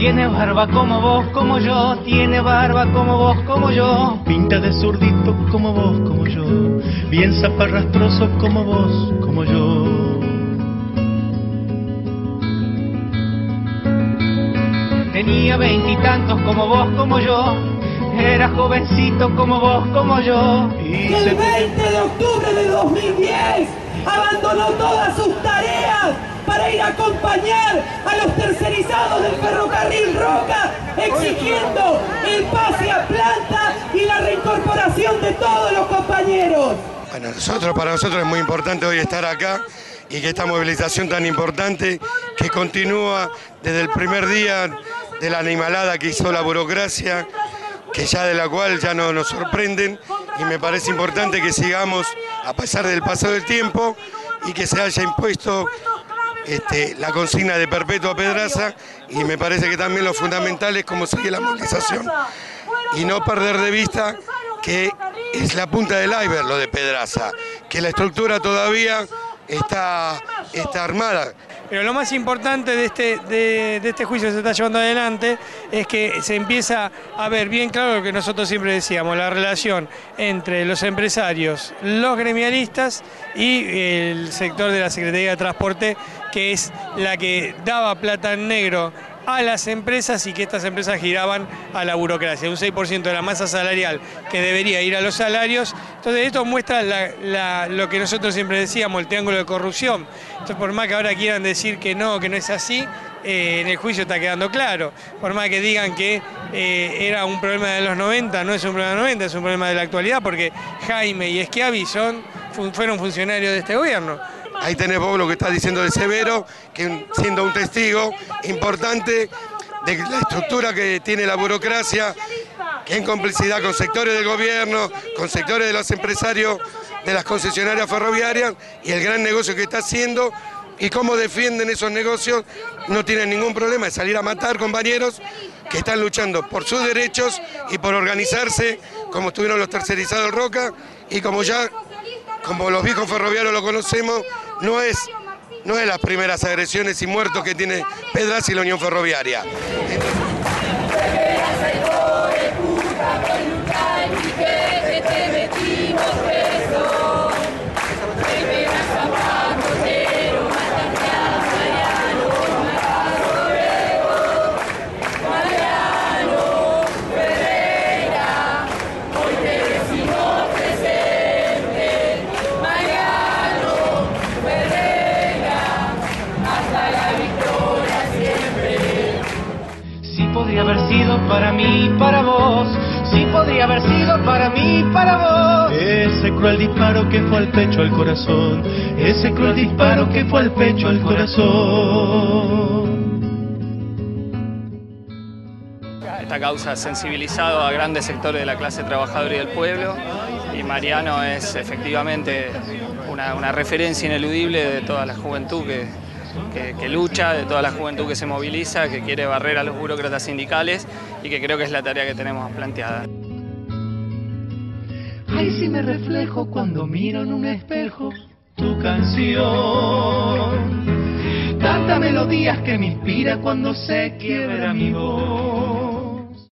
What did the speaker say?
Tiene barba como vos, como yo, tiene barba como vos, como yo. Pinta de zurdito como vos, como yo. Bien zaparrastroso como vos, como yo. Tenía veintitantos como vos, como yo. Era jovencito como vos, como yo. Y el 20 de octubre de 2010 abandonó todas sus tareas acompañar a los tercerizados del ferrocarril Roca, exigiendo el pase a planta y la reincorporación de todos los compañeros. Bueno, nosotros, para nosotros es muy importante hoy estar acá y que esta movilización tan importante que continúa desde el primer día de la animalada que hizo la burocracia, que ya de la cual ya no nos sorprenden y me parece importante que sigamos a pesar del paso del tiempo y que se haya impuesto este, la consigna de perpetua pedraza y me parece que también lo fundamental es cómo sigue la movilización y no perder de vista que es la punta del iceberg lo de Pedraza, que la estructura todavía está, está armada. Pero lo más importante de este, de, este juicio que se está llevando adelante es que se empieza a ver bien claro lo que nosotros siempre decíamos, la relación entre los empresarios, los gremialistas y el sector de la Secretaría de Transporte, que es la que daba plata en negro a las empresas y que estas empresas giraban a la burocracia. Un 6% de la masa salarial que debería ir a los salarios. Entonces esto muestra lo que nosotros siempre decíamos, el triángulo de corrupción. Entonces por más que ahora quieran decir que no, que no es así, eh, en el juicio está quedando claro. Por más que digan que eh, era un problema de los 90, no es un problema de los 90, es un problema de la actualidad, porque Jaime y Esquiavi fueron funcionarios de este gobierno. Ahí tenés vos lo que está diciendo de Severo, que siendo un testigo importante de la estructura que tiene la burocracia, que en complicidad con sectores del gobierno, con sectores de los empresarios de las concesionarias ferroviarias y el gran negocio que está haciendo y cómo defienden esos negocios, no tienen ningún problema de salir a matar compañeros que están luchando por sus derechos y por organizarse, como estuvieron los tercerizados Roca y como ya como los viejos ferroviarios lo conocemos, no es, no es las primeras agresiones y muertos que tiene Pedras y la Unión Ferroviaria. Podría haber sido para mí, para vos. Sí podría haber sido para mí, para vos. Ese cruel disparo que fue al pecho, al corazón. Ese cruel disparo que fue al pecho, al corazón. Esta causa ha sensibilizado a grandes sectores de la clase trabajadora y del pueblo y Mariano es efectivamente una, una referencia ineludible de toda la juventud que, que, lucha, de toda la juventud que se moviliza, que quiere barrer a los burócratas sindicales y que creo que es la tarea que tenemos planteada. Ay, si me reflejo cuando miro en un espejo tu canción. Tanta melodías que me inspira cuando se quiebra mi voz.